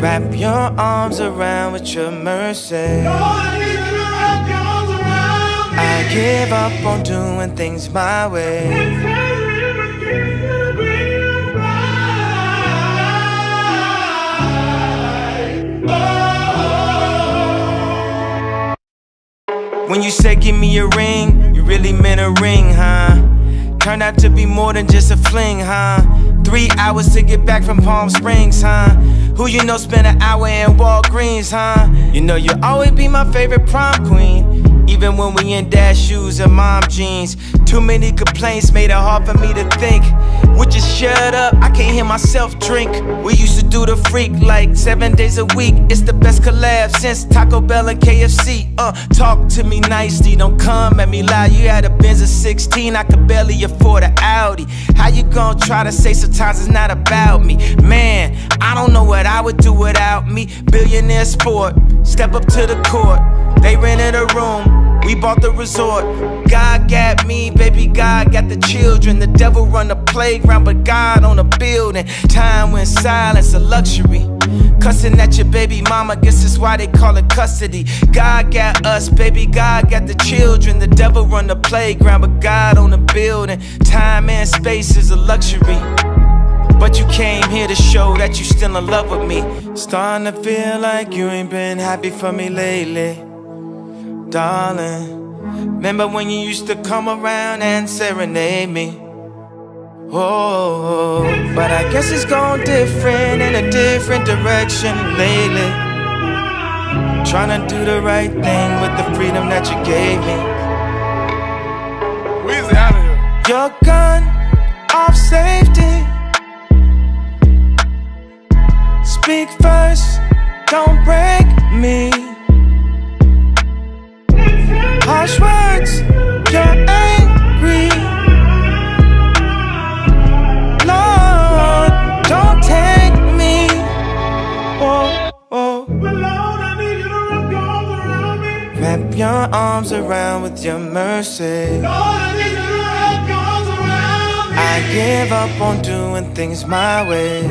Wrap your arms around with your mercy. I give up on doing things my way. When you said give me a ring, you really meant a ring, huh? Turned out to be more than just a fling, huh? Three hours to get back from Palm Springs, huh? Who you know spent an hour in Walgreens, huh? You know you'll always be my favorite prom queen. Even when we in dad shoes and mom jeans. Too many complaints made it hard for me to think. Would you shut up? I can't hear myself drink. We used to do the freak like seven days a week. It's the best collab since Taco Bell and KFC. Uh, talk to me nicely, don't come at me loud. You had a Benz of 16, I could barely afford an Audi. How you gonna try to say sometimes it's not about me? Would do without me. Billionaire sport, step up to the court. They rented a room, we bought the resort. God got me, baby, God got the children. The devil run the playground, but God on the building. Time when silence a luxury. Cussing at your baby mama, guess that's why they call it custody. God got us, baby, God got the children. The devil run the playground, but God on the building. Time and space is a luxury. But you came here to show that you still in love with me. Starting to feel like you ain't been happy for me lately darling. Remember when you used to come around and serenade me? Oh, but I guess it's gone different in a different direction lately. Trying to do the right thing with the freedom that you gave me. Weezy out of here. Your gun Speak first, don't break me. Harsh words, you're angry. Lord, don't take me. Oh, oh. Wrap your arms around with your mercy. I give up on doing things my way.